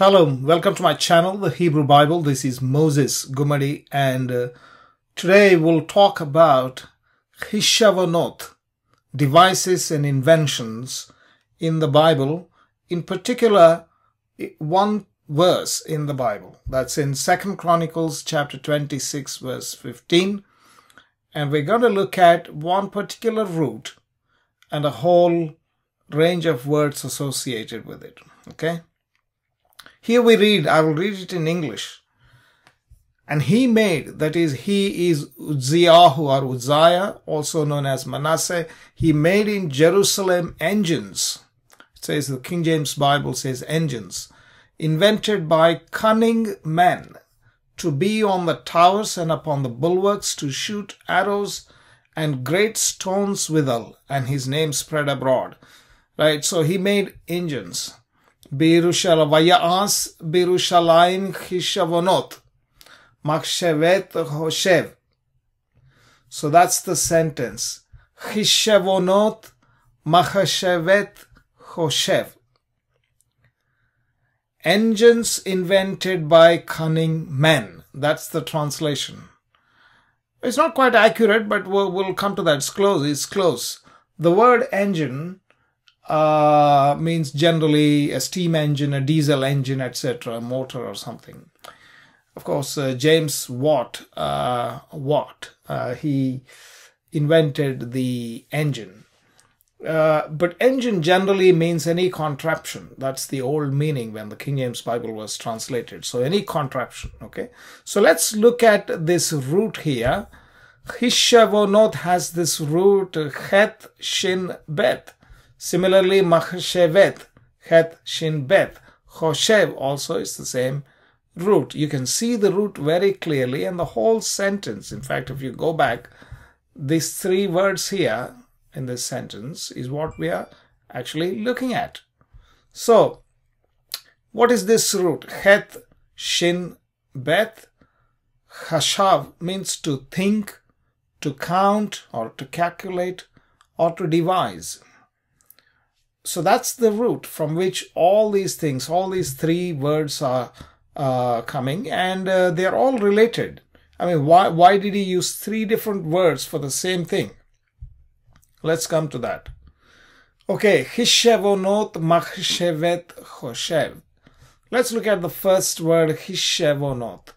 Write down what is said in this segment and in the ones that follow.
Shalom, welcome to my channel, the Hebrew Bible. This is Moses Gumadi, and uh, today we'll talk about Hishavonot, devices and inventions in the Bible, in particular, one verse in the Bible. That's in Second Chronicles chapter 26, verse 15. And we're going to look at one particular root and a whole range of words associated with it. Okay? Here we read, I will read it in English. And he made, that is, he is Uzziah or Uzziah, also known as Manasseh. He made in Jerusalem engines. It says, the King James Bible says engines, invented by cunning men to be on the towers and upon the bulwarks to shoot arrows and great stones withal, and his name spread abroad. Right, so he made engines. בירושלים, ויעש בירושלים חישבונות, מחשבת חושב. So that's the sentence. חישבונות, מחשבת חושב. Engines invented by cunning men. That's the translation. It's not quite accurate, but we'll, we'll come to that. It's close. It's close. The word engine uh, means generally a steam engine, a diesel engine, etc., a motor or something. Of course, uh, James Watt, uh, Watt, uh, he invented the engine. Uh, but engine generally means any contraption. That's the old meaning when the King James Bible was translated. So any contraption. Okay. So let's look at this root here. Hishavonot has this root het shin bet. Similarly, machshevet, het shin bet. Choshev also is the same root. You can see the root very clearly and the whole sentence. In fact, if you go back, these three words here in this sentence is what we are actually looking at. So, what is this root? Het, shin, bet. Hashav means to think, to count, or to calculate, or to devise. So that's the root from which all these things, all these three words are uh, coming, and uh, they're all related. I mean, why why did he use three different words for the same thing? Let's come to that. Okay, Hishevonot Machshevet Choshev. Let's look at the first word, Hishevonot.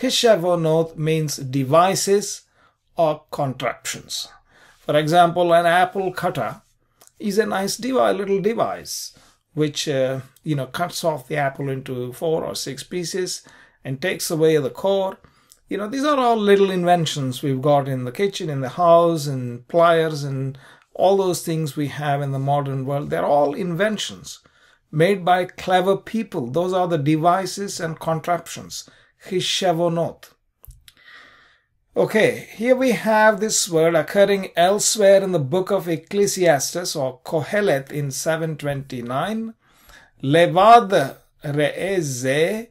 Hishevonot means devices or contraptions. For example, an apple cutter is a nice device, little device which uh, you know cuts off the apple into four or six pieces and takes away the core. You know, these are all little inventions we've got in the kitchen, in the house, and pliers, and all those things we have in the modern world. They're all inventions made by clever people. Those are the devices and contraptions. His Hishavonot. Okay, here we have this word occurring elsewhere in the book of Ecclesiastes or Kohelet in 729. Levad re'eze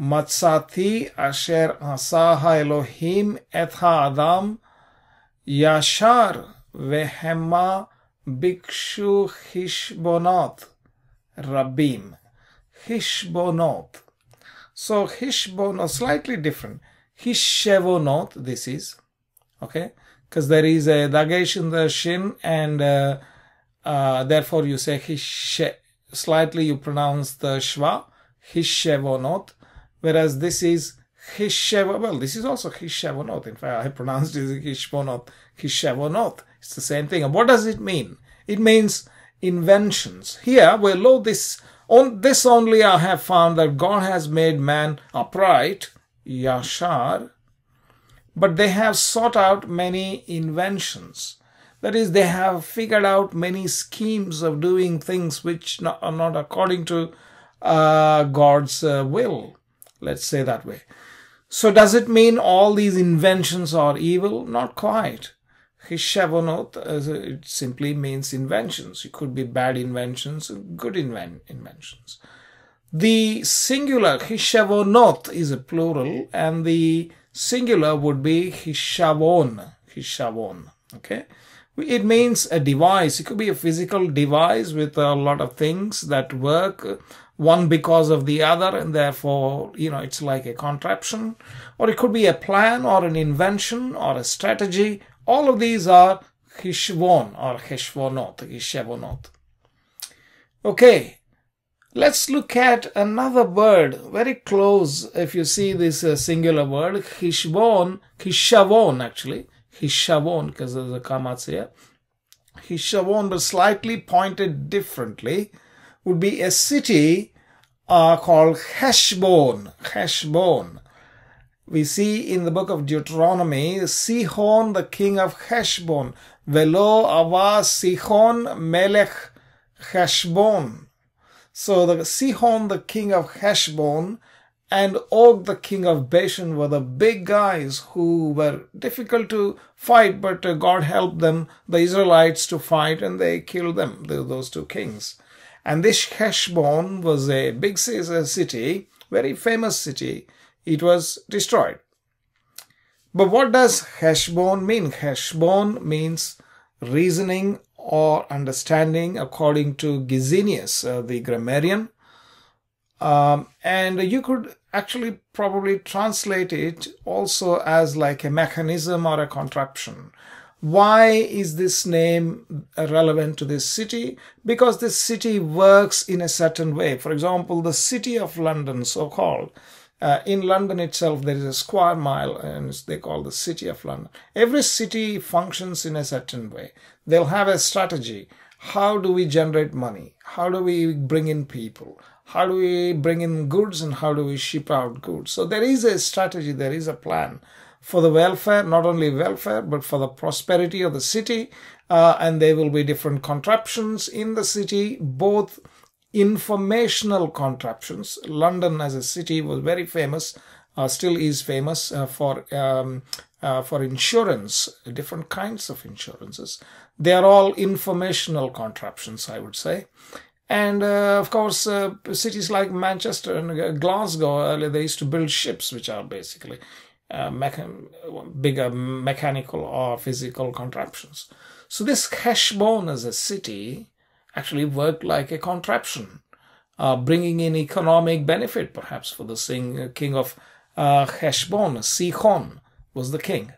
matzati asher asaha Elohim et adam yashar vehema bikshu hishbonot rabim. Hishbonot. So hishbonot, slightly different. Hishevonot, this is, okay, because there is a dagesh in the shin and uh, uh, therefore you say hish, slightly you pronounce the shva, Hishevonot, whereas this is Hishev, well, this is also Hishevonot. In fact, I pronounced it Hishbonot, Hishevonot. It's the same thing. And what does it mean? It means inventions. Here, below this, on this only I have found that God has made man upright, Yashar, but they have sought out many inventions. That is, they have figured out many schemes of doing things which are not according to uh, God's uh, will. Let's say that way. So, does it mean all these inventions are evil? Not quite. Hishavonot, it simply means inventions. It could be bad inventions, good inven- inventions. The singular hishavonot is a plural and the singular would be hishavon, hishavon. Okay. It means a device. It could be a physical device with a lot of things that work one because of the other, and therefore, you know, it's like a contraption, or it could be a plan or an invention or a strategy. All of these are hishvon or heshvonot, hishevonot. Okay, let's look at another word very close. If you see this uh, singular word, hishvon, hishavon actually, hishavon because there's a kamatz here. Hishavon, but slightly pointed differently, would be a city uh, called Heshbon. Heshbon. We see in the book of Deuteronomy, Sihon, the king of Heshbon, Velo Ava Sihon Melech Heshbon. So the Sihon, the king of Heshbon, and Og, the king of Bashan, were the big guys who were difficult to fight, but uh, God helped them, the Israelites, to fight, and they killed them, those two kings. And this Heshbon was a big city, very famous city. It was destroyed. But what does Heshbon mean? Heshbon means reasoning or understanding according to Gesenius, uh, the grammarian. Um, and you could actually probably translate it also as like a mechanism or a contraption. Why is this name relevant to this city? Because this city works in a certain way. For example, the city of London, so called, uh, in London itself, there is a square mile, and they call the City of London. Every city functions in a certain way. They'll have a strategy. How do we generate money? How do we bring in people? How do we bring in goods and how do we ship out goods? So there is a strategy, there is a plan for the welfare, not only welfare, but for the prosperity of the city. Uh, and there will be different contraptions in the city, both informational contraptions. London as a city was very famous, uh, still is famous uh, for um, uh, for insurance, different kinds of insurances. They are all informational contraptions, I would say. And uh, of course, uh, cities like Manchester and uh, Glasgow, they used to build ships, which are basically mecha- bigger mechanical or physical contraptions. So this Heshbon as a city actually worked like a contraption, uh, bringing in economic benefit perhaps for the sing, uh, king of uh, Heshbon, Sihon was the king.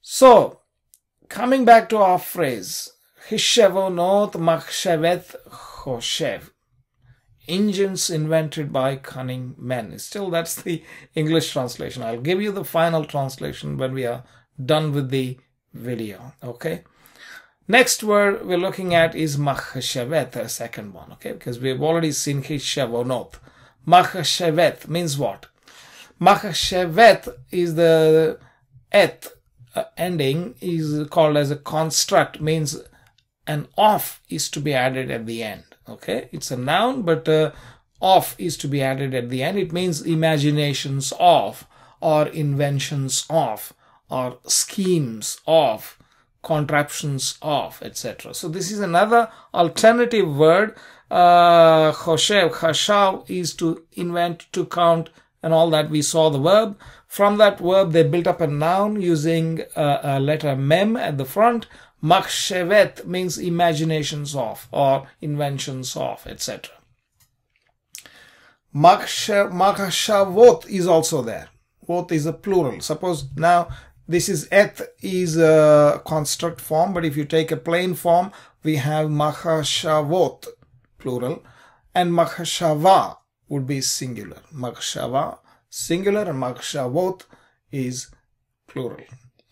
So, coming back to our phrase, Hishevonot Machshevet Choshev. Engines invented by cunning men. Still, that's the English translation. I'll give you the final translation when we are done with the video. Okay. Next word we're looking at is machshavet, the second one, okay? Because we've already seen hishavonot. Machshavet means what? Machshavet is the et uh, ending is called as a construct, means an off is to be added at the end, okay? It's a noun, but uh, off is to be added at the end. It means imaginations of, or inventions of, or schemes of contraptions of, etc. So this is another alternative word. Uh, choshev, chashav is to invent, to count, and all that. We saw the verb. From that verb, they built up a noun using a, a letter mem at the front. Machshevet means imaginations of or inventions of, etc. Machshavot is also there. Vot is a plural. Suppose now this is eth is a construct form, but if you take a plain form, we have machashavot, plural, and machashava would be singular. Machshava, singular, and machshavot is plural.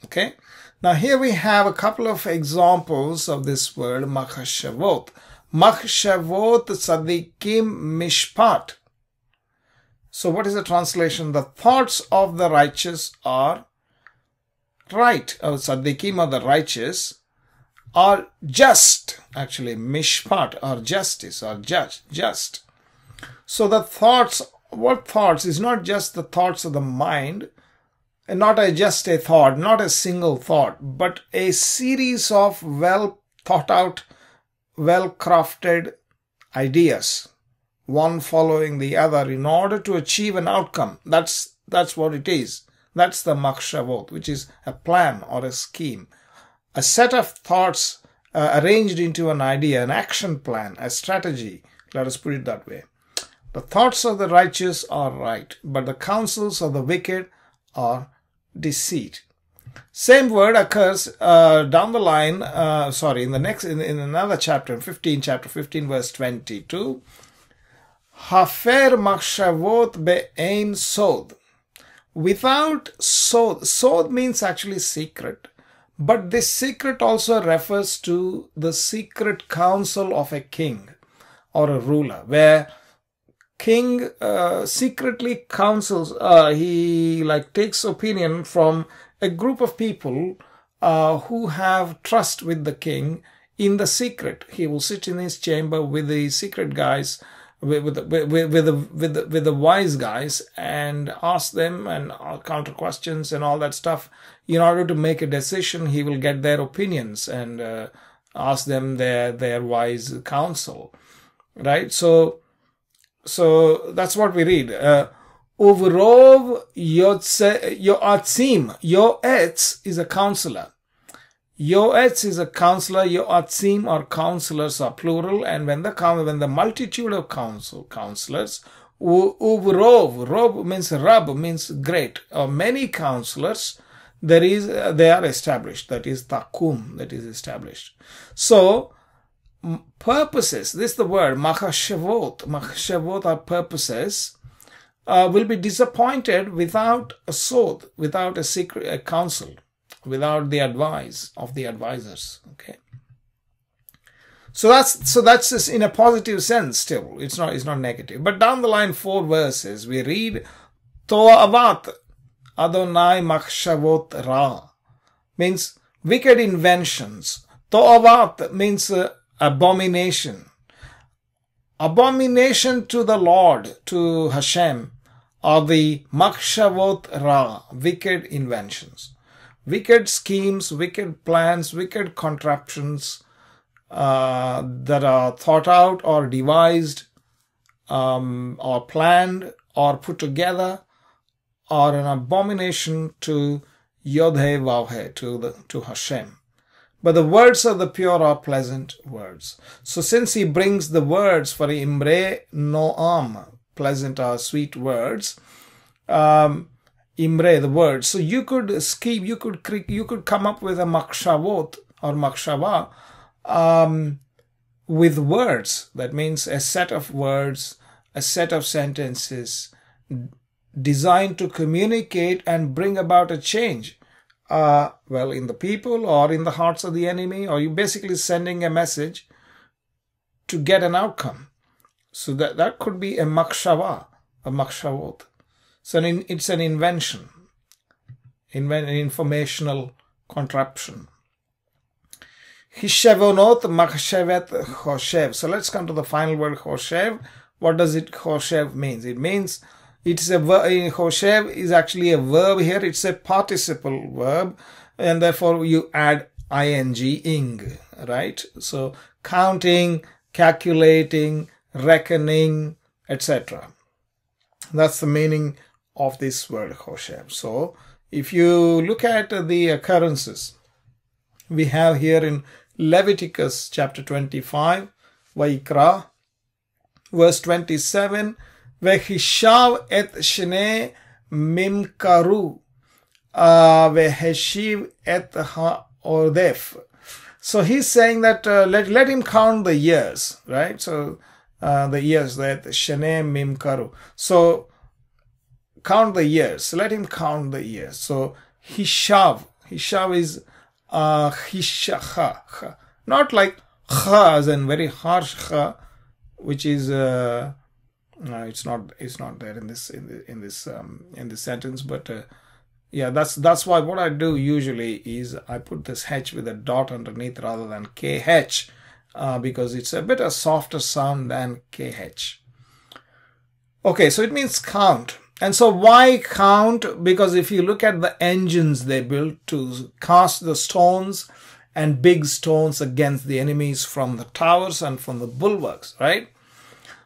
Okay? Now here we have a couple of examples of this word machashavot. Machshavot tzadikim mishpat. So what is the translation? The thoughts of the righteous are right, or tzaddikim are the righteous, are just, actually, mishpat, or justice, or judge, just. So the thoughts, what thoughts, is not just the thoughts of the mind, and not a, just a thought, not a single thought, but a series of well thought out, well crafted ideas, one following the other in order to achieve an outcome. That's, that's what it is. That's the makshavot, which is a plan or a scheme. A set of thoughts uh, arranged into an idea, an action plan, a strategy, Let us put it that way. The thoughts of the righteous are right, but the counsels of the wicked are deceit. Same word occurs uh, down the line, uh, sorry, in the next, in, in another chapter, in 15, chapter 15, verse 22. Hafer machshavot be'ein sod. Without sod, sod means actually secret. But this secret also refers to the secret council of a king or a ruler, where king uh, secretly counsels, uh, he like takes opinion from a group of people uh, who have trust with the king in the secret. He will sit in his chamber with the secret guys, with with with, with, the, with, the, with the wise guys, and ask them and counter questions and all that stuff. In order to make a decision, he will get their opinions and uh, ask them their their wise counsel, right? So, so that's what we read. Uh, Uvrov Yoatzim. Yoetz is a counselor. Yoetz is a counselor. Yoatzim or counselors are plural. And when the when the multitude of counsel counselors, Uvrov, Rob means Rab means great, or many counselors, there is they are established. That is takum, that is established. So purposes. This is the word machashavot. Machashavot are purposes uh, will be disappointed without a sword, without a secret a counsel, without the advice of the advisors. Okay. So that's so that's just in a positive sense. Still, it's not it's not negative. But down the line, four verses, we read Toavat Adonai Machshavot Ra means wicked inventions. Toavat means uh, abomination. Abomination to the Lord, to Hashem, are the Makshavot Ra, wicked inventions. Wicked schemes, wicked plans, wicked contraptions uh, that are thought out or devised um, or planned or put together are an abomination to Yod He Vav He, to, to Hashem. But the words of the pure are pleasant words. So since he brings the words for Imre Noam, pleasant or sweet words. Um, imre, the word. So you could scheme, you could you could come up with a makshavot or makshava um, with words. That means a set of words, a set of sentences designed to communicate and bring about a change. Uh, well, in the people or in the hearts of the enemy, or you basically sending a message to get an outcome. So that, that could be a makshava, a makshavot. So an, it's an invention, invent, an informational contraption. Hishevonot machshevet choshev. So let's come to the final word choshev. What does it choshev means? It means it's a verb. Eh, choshev is actually a verb here. It's a participle verb, and therefore you add ing ing, right? So counting, calculating, reckoning, etc. That's the meaning of this word Hoshev. So if you look at the occurrences we have here in Leviticus chapter 25, Vaikra, verse 27, Vehishav et shne mimkaru, uh, veheshiv et ha-odef. So he's saying that uh, let, let him count the years, right? So uh, the years that Shne Mimkaru. So count the years. Let him count the years. So Hishav. Hishav is uh, Hishaha. Not like ha as in very harsh ha, which is uh, uh, it's not it's not there in this in, the, in this um, in this sentence, but uh, yeah that's that's why what i do usually is i put this h with a dot underneath rather than kh uh, because it's a bit a softer sound than kh okay so it means count and so why count? Because if you look at the engines they built to cast the stones and big stones against the enemies from the towers and from the bulwarks right?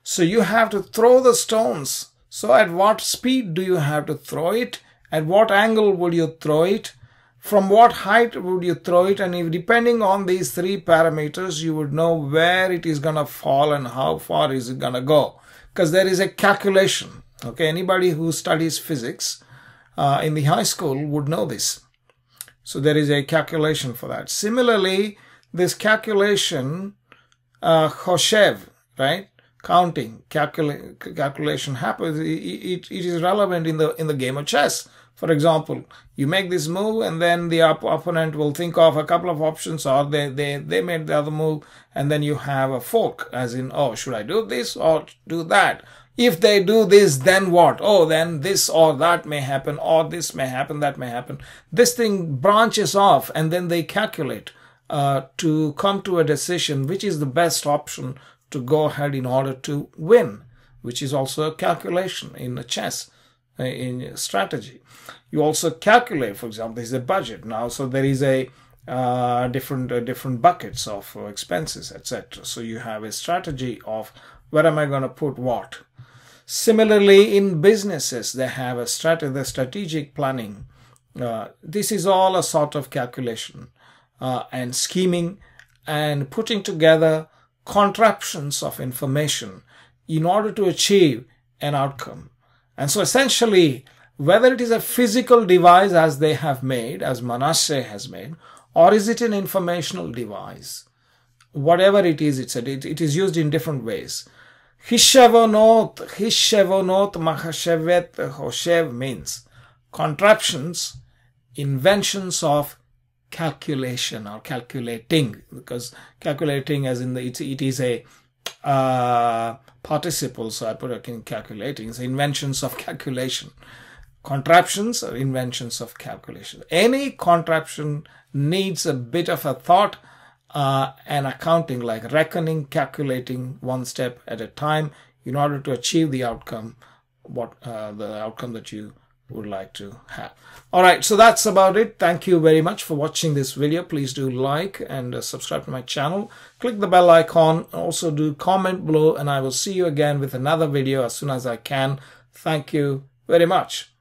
So you have to throw the stones. So at what speed do you have to throw it? At what angle will you throw it? from what height would you throw it? And if depending on these three parameters you would know where it is going to fall and how far is it going to go. Because there is a calculation okay anybody who studies physics uh, in the high school would know this. So there is a calculation for that. Similarly this calculation uh, Hoshev, right? Counting calcula calculation happens it, it, it is relevant in the in the game of chess. For example you make this move and then the op opponent will think of a couple of options or they, they they made the other move and then you have a fork as in oh should i do this or do that if they do this then what oh then this or that may happen or this may happen that may happen this thing branches off and then they calculate uh, to come to a decision which is the best option to go ahead in order to win, which is also a calculation in a chess, uh, in strategy. You also calculate, for example, there's a budget now, so there is a uh, different uh, different buckets of uh, expenses, etc. So you have a strategy of where am I going to put what. Similarly, in businesses, they have a strategy, the strategic planning. Uh, this is all a sort of calculation uh, and scheming and putting together contraptions of information in order to achieve an outcome. And so essentially, whether it is a physical device as they have made, as Manasseh has made, or is it an informational device, whatever it is, it's a, it, it is used in different ways. Hishavonot, Hishavonot Mahashevet Hoshev means contraptions, inventions of calculation or calculating because calculating as in the it, it is a uh, participle so i put it in calculating inventions of calculation. Contraptions or inventions of calculation. Any contraption needs a bit of a thought uh, and accounting like reckoning calculating one step at a time in order to achieve the outcome what uh, the outcome that you would like to have. All right, so that's about it. Thank you very much for watching this video. Please do like and uh, subscribe to my channel. Click the bell icon. Also do comment below and I will see you again with another video as soon as I can. Thank you very much.